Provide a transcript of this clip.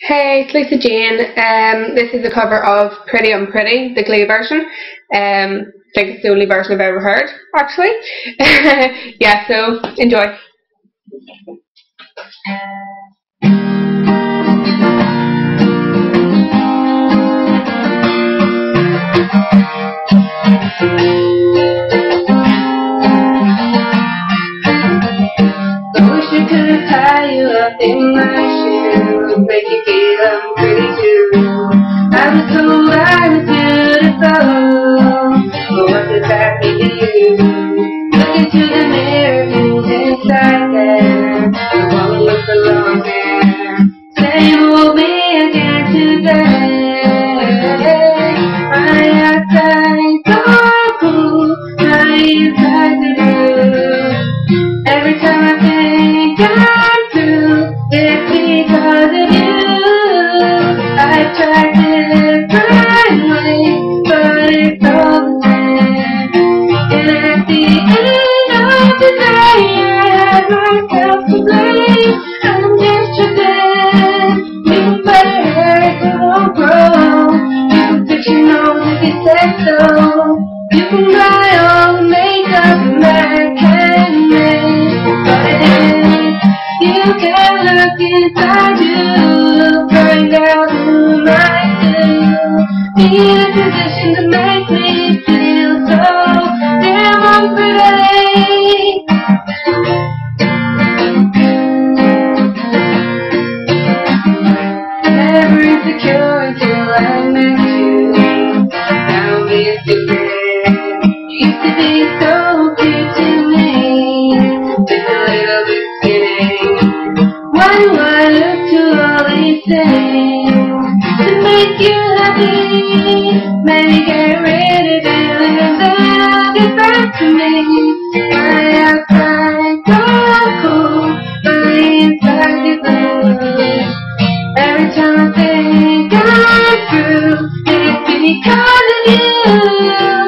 Hey, it's Lisa Jayne. Um, this is a cover of Pretty Unpretty, the Glee version. Um, I think it's the only version I've ever heard, actually. yeah, so enjoy. In my shoes, make you feel I'm pretty too. I was told I was beautiful, but what does that mean to you? Look into the mirror, who's inside there? The one with the long hair. Same old me again today. I act like so cool, how you try to. Because of you. I tried different ways, look inside you, find out who might do. Be in a position to make thing to make you happy. Maybe get rid of it and then I'll get back to me. My outside door cool, my inside is blue. Every time I think I'm through, it's because of you.